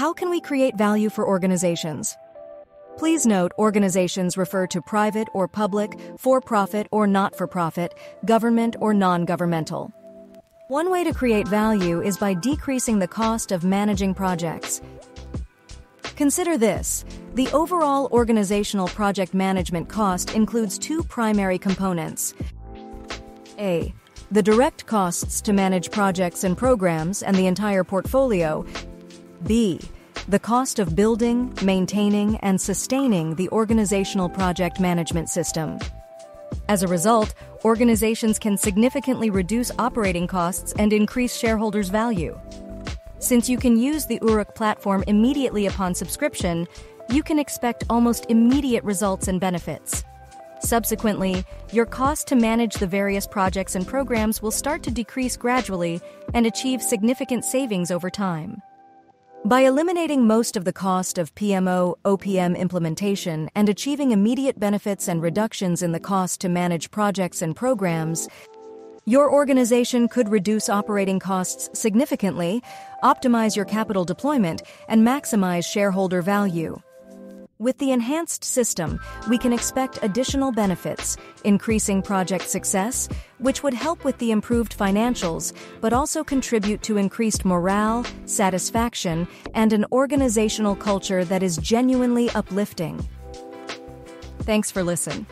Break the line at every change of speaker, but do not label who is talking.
How can we create value for organizations? Please note organizations refer to private or public, for profit or not for profit, government or non governmental. One way to create value is by decreasing the cost of managing projects. Consider this the overall organizational project management cost includes two primary components A. The direct costs to manage projects and programs and the entire portfolio. B the cost of building, maintaining, and sustaining the organizational project management system. As a result, organizations can significantly reduce operating costs and increase shareholders' value. Since you can use the Uruk platform immediately upon subscription, you can expect almost immediate results and benefits. Subsequently, your cost to manage the various projects and programs will start to decrease gradually and achieve significant savings over time. By eliminating most of the cost of PMO OPM implementation and achieving immediate benefits and reductions in the cost to manage projects and programs, your organization could reduce operating costs significantly, optimize your capital deployment, and maximize shareholder value. With the enhanced system, we can expect additional benefits, increasing project success, which would help with the improved financials, but also contribute to increased morale, satisfaction, and an organizational culture that is genuinely uplifting. Thanks for listening.